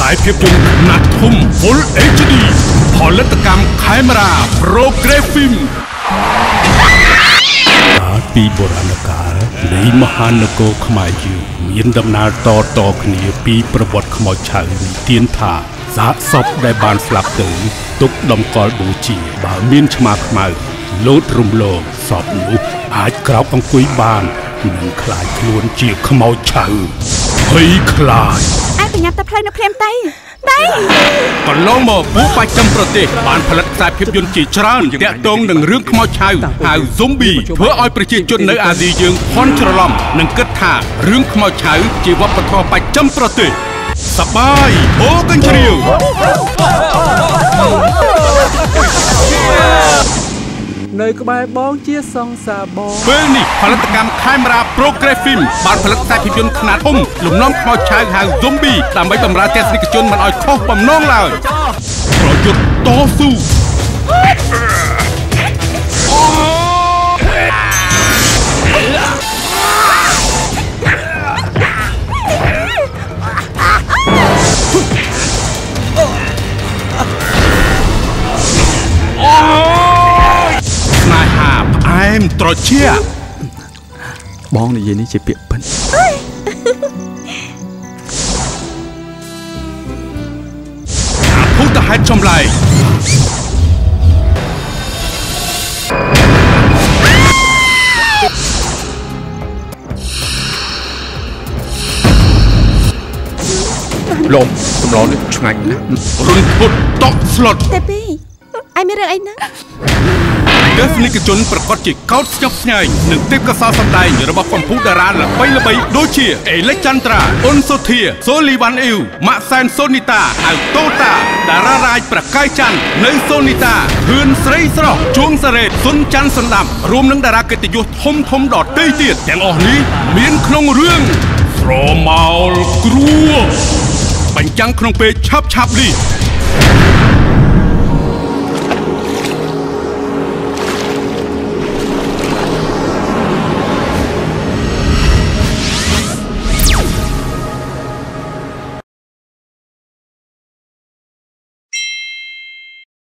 ខ្សែភាពយន្តខ្នាតធំ Full HD ផលិតកម្មខេមរា Progressive Film កាលពីបុរាណកាលនៃមហានគរខ្មែរយើងមានដំណើរតតគ្នាពីប្រវត្តិខ្មោចឆៅនិទានថាសាកសពដែលបានស្លាប់ទៅទុកដំកល់បូជាបើមានឆ្មាខ្មៅលោតរំលងសពនោះអាចក្រោកអង្គុយបាននិងខ្លាចខ្លួនជាខ្មោចឆៅភ័យខ្លាចឯងប្រ ញាប់តែផ្លូវនៅភ្លាមតៃតៃកន្លងមកពួកបាច់ចំប្រទេសបានផលិតខ្សែភាពយន្តជាច្រើនតាក់ទងនឹងរឿងខ្មោចឆៅហៅ Zombie ធ្វើឲ្យប្រជាជននៅអាស៊ីយើងភ័ន្តច្រឡំនិងគិតថារឿងខ្មោចឆៅជាវប្បធម៌បាច់ចំប្រទេសសបាយអូកញ្ជ្រៀវ ក្បែរបងជាសង្សារបងពេលនេះផលិតកម្មខេមរា Progressive Film បានផលិតខ្សែភាពយន្តខ្នាតធំលំនាំខ្មោចឆៅហៅ Zombie ដើម្បីបម្រើទស្សនិកជនមិនឲ្យខុសបំណងឡើយប្រយុទ្ធតស៊ូស្មត្រជាក់បងនិយាយនេះជាពាក្យពិតភូតហេតុចម្លែកលោកសម្លនេះឆ្ងាញ់ណាស់រុនពុតតក់ស្លុតតែពីឯងមានរឿងអីហ្នឹង ទស្សនិកជនប្រកាសជាកោតស្ញប់ស្ញែងនឹងទេពកោសល្យសម្ដែងរបស់កំពូលតារាល្បីល្បីៗដូចជាអេលេចចន្ទ្រាអ៊ុនសុធាសូលីវ៉ាន់អ៊ីវម៉ាក់សែនសូនីតាអៅតូតាតារារាជប្រកាយច័ន្ទនៅសូនីតាហឿនស្រីស្រស់ជួងសារ៉េតសុនច័ន្ទសន្តាប់រួមនឹងតារាកិត្តិយសធំធំៗដទៃទៀតទាំងអស់នេះមានក្នុងរឿងស្រមោលគ្រួបញ្ចាំងក្នុងពេលឆាប់ឆាប់នេះ